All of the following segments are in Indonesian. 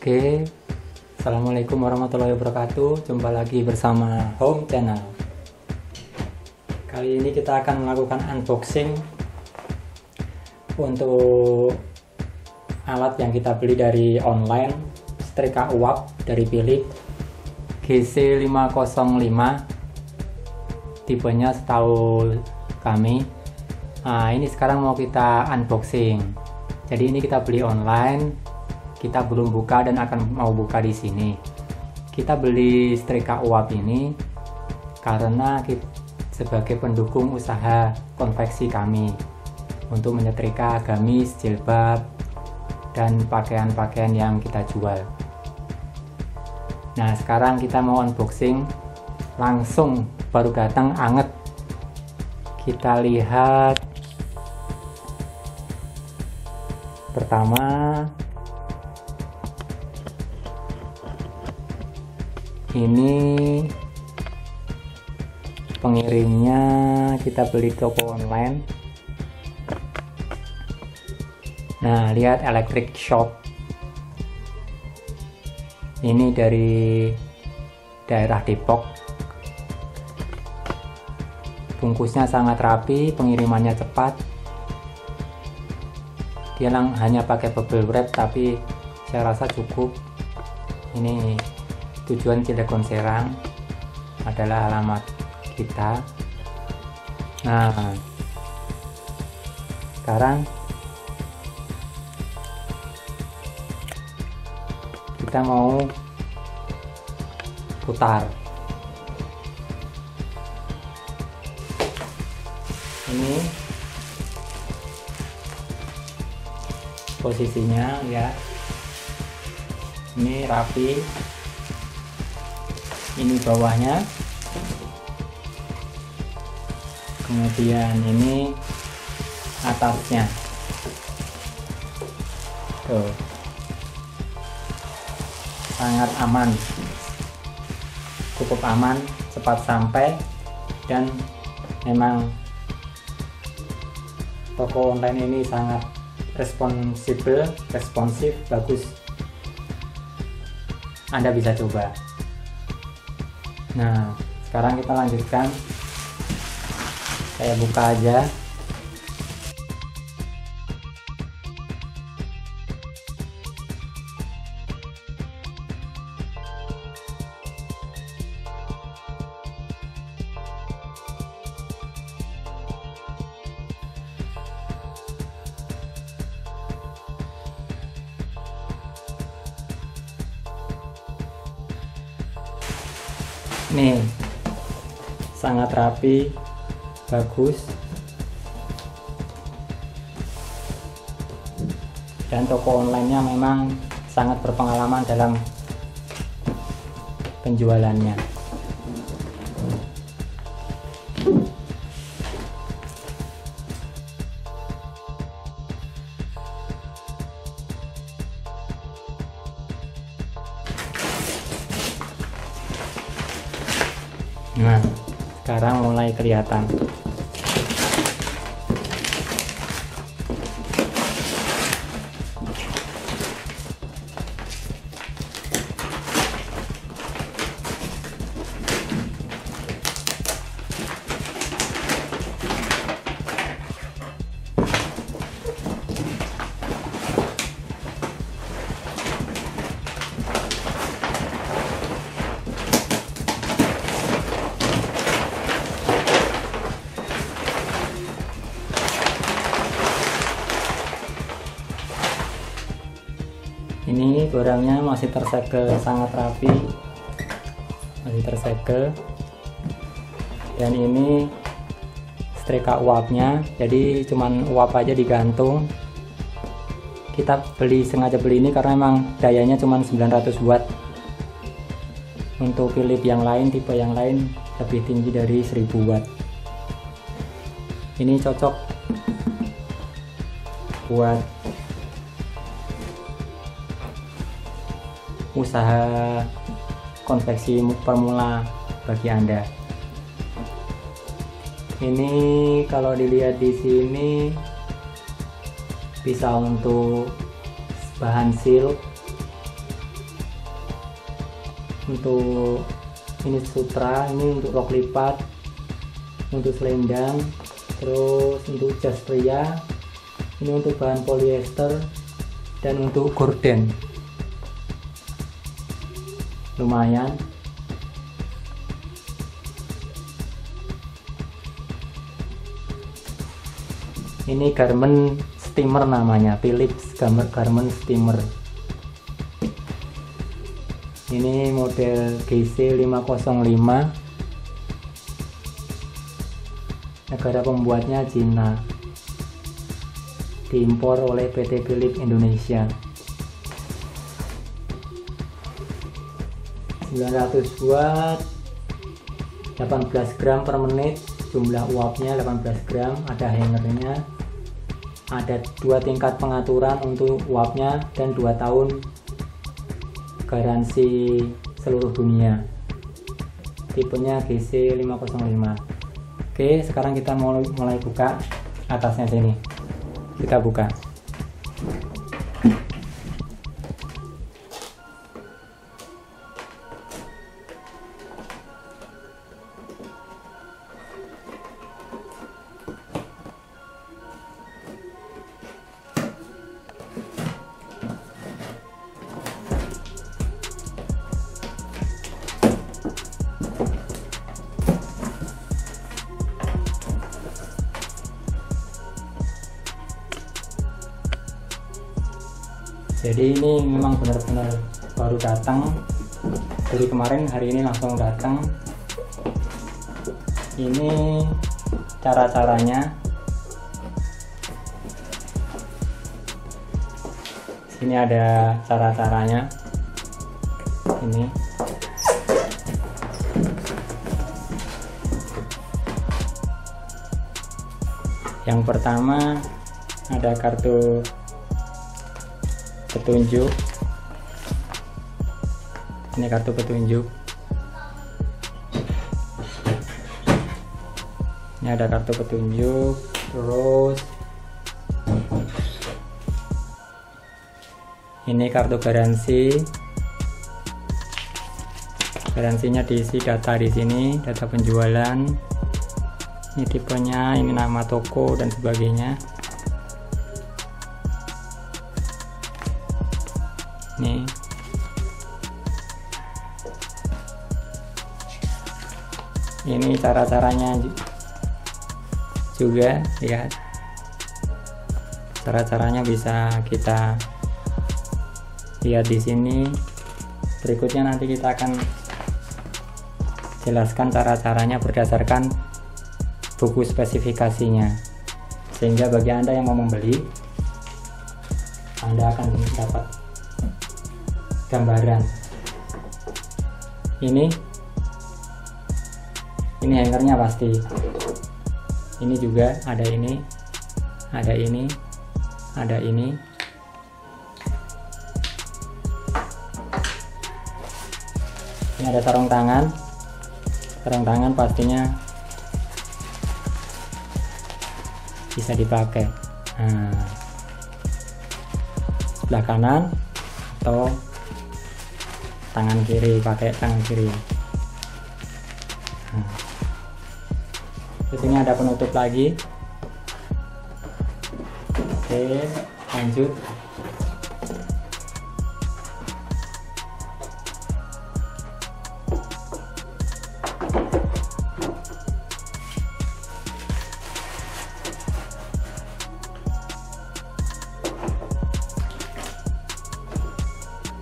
Oke, Assalamualaikum warahmatullahi wabarakatuh. Jumpa lagi bersama Home Channel. Kali ini kita akan melakukan unboxing untuk alat yang kita beli dari online, setrika uap dari Philips GC505. Tipenya setahu kami. Nah, ini sekarang mau kita unboxing. Jadi ini kita beli online kita belum buka dan akan mau buka di sini. Kita beli setrika uap ini karena kita, sebagai pendukung usaha konveksi kami untuk menyetrika gamis, jilbab, dan pakaian-pakaian yang kita jual. Nah, sekarang kita mau unboxing langsung baru datang anget. Kita lihat pertama ini pengirimnya kita beli toko online. Nah lihat electric shop. Ini dari daerah Depok. Bungkusnya sangat rapi pengirimannya cepat. Dia hanya pakai bubble wrap tapi saya rasa cukup. Ini tujuan Cilegon Serang adalah alamat kita. Nah sekarang kita mau putar. Ini posisinya ya. Ini rapi ini bawahnya. Kemudian ini atasnya. Tuh. Sangat aman. Cukup aman cepat sampai dan memang toko online ini sangat responsibel responsif bagus. Anda bisa coba nah sekarang kita lanjutkan. Saya buka aja nih. Sangat rapi. Bagus. Dan toko onlinenya memang sangat berpengalaman dalam penjualannya kelihatan. Ini barangnya masih tersegel sangat rapi. Masih tersegel. Dan ini setrika uapnya jadi cuman uap aja digantung. Kita beli sengaja beli ini karena memang dayanya cuma 900 watt. Untuk Philips yang lain tipe yang lain lebih tinggi dari 1000 watt. Ini cocok buat usaha konveksi permula bagi Anda. Ini kalau dilihat di sini bisa untuk bahan silk untuk ini sutra ini untuk rok lipat untuk selendang terus untuk jas pria ini untuk bahan polyester dan untuk gorden lumayan. Ini garment steamer namanya Philips garment steamer. Ini model GC 505 negara pembuatnya Cina. Diimpor oleh PT Philips Indonesia 900 watt 18 gram per menit. Jumlah uapnya 18 gram ada hangernya. Ada dua tingkat pengaturan untuk uapnya dan dua tahun garansi seluruh dunia. Tipenya GC 505 oke sekarang kita mulai, mulai buka atasnya sini. Kita buka jadi ini memang benar-benar baru datang. Dari kemarin hari ini langsung datang. Ini cara-caranya. Sini ada cara-caranya. Ini. Yang pertama ada kartu petunjuk. Ini kartu petunjuk. Ini ada kartu petunjuk terus ini kartu garansi. Garansinya diisi data di sini data penjualan. Ini tipenya ini nama toko dan sebagainya ini cara-caranya juga lihat cara-caranya bisa kita lihat di sini. Berikutnya nanti kita akan jelaskan cara-caranya berdasarkan buku spesifikasinya. Sehingga bagi anda yang mau membeli anda akan dapat gambaran. Ini ini hangernya pasti. Ini juga ada ini ada ini ada ini. Ini ada sarung tangan. Sarung tangan pastinya bisa dipakai. Nah, sebelah kanan atau tangan kiri pakai tangan kiri. Nah. Di sini ada penutup lagi. Oke lanjut.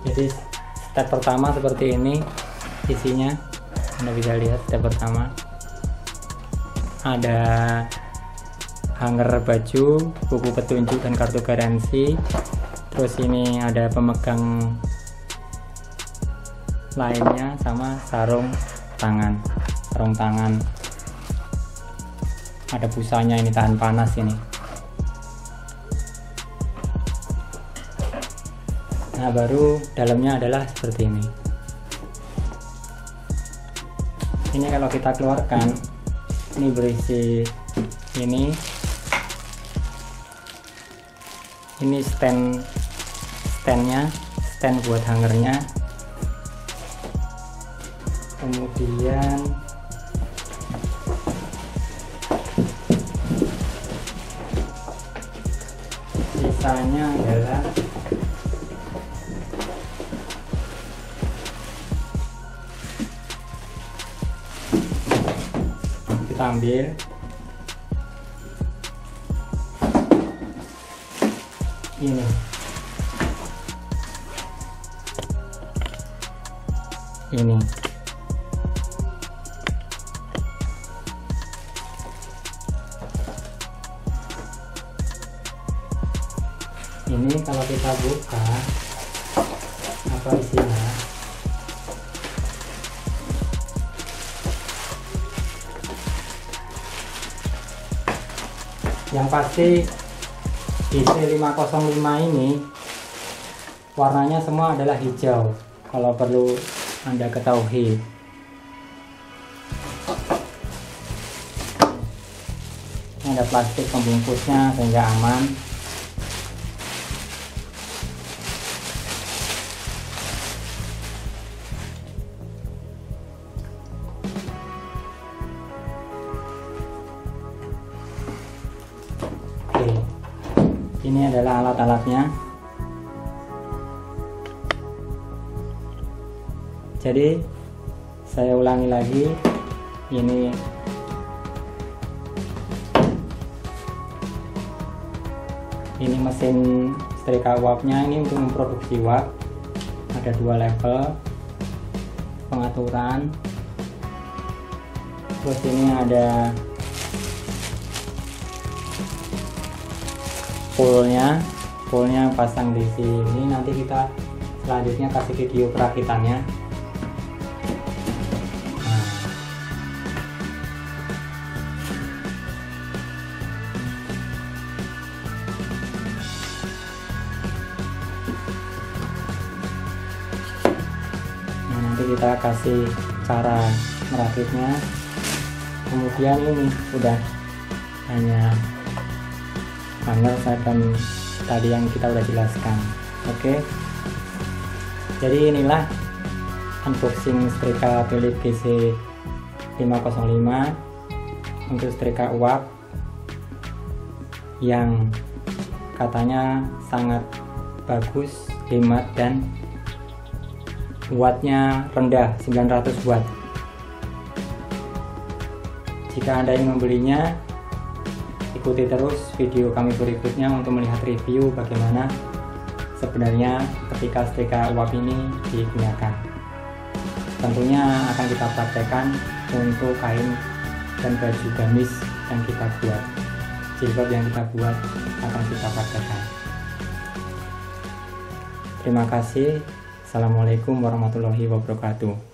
Jadi step pertama seperti ini isinya. Anda bisa lihat step pertama ada hanger baju buku petunjuk dan kartu garansi. Terus ini ada pemegang lainnya sama sarung tangan sarung tangan. Ada busanya ini tahan panas ini. Nah baru dalamnya adalah seperti ini. Ini kalau kita keluarkan ini berisi ini. Ini stand standnya stand buat hangernya. Kemudian sisanya adalah ambil. Ini. Ini. Ini kalau kita buka apa isinya yang pasti di C505 ini warnanya semua adalah hijau kalau perlu anda ketahui. Ini ada plastik pembungkusnya sehingga aman ini adalah alat-alatnya. Jadi, saya ulangi lagi. Ini ini mesin setrika uapnya ini untuk memproduksi uap. Ada dua level pengaturan. Terus ini ada poolnya poolnya pasang di sini nanti kita selanjutnya kasih video perakitannya nah. nanti kita kasih cara merakitnya kemudian ini udah hanya dan tadi yang kita udah jelaskan. Oke. Jadi inilah unboxing setrika Philips GC 505 untuk setrika uap yang katanya sangat bagus hemat dan wattnya rendah 900 watt. Jika anda ingin membelinya ikuti terus video kami berikutnya untuk melihat review bagaimana sebenarnya ketika setrika uap ini digunakan. Tentunya akan kita praktekkan untuk kain dan baju gamis yang kita buat. Jilbab yang kita buat akan kita praktekkan. Terima kasih. Assalamualaikum warahmatullahi wabarakatuh